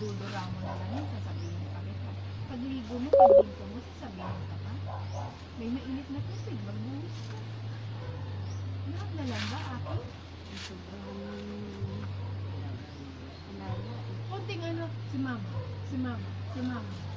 idudura mo na lang yun, sasabihin ka kita. Pagligo mo, pagligo mo, sasabihin ka pa. May mainit na tubig, magbuhos ka. Lahat na lang ba, akin? Sobrang. Konting ano, si mama, si mama, si mama.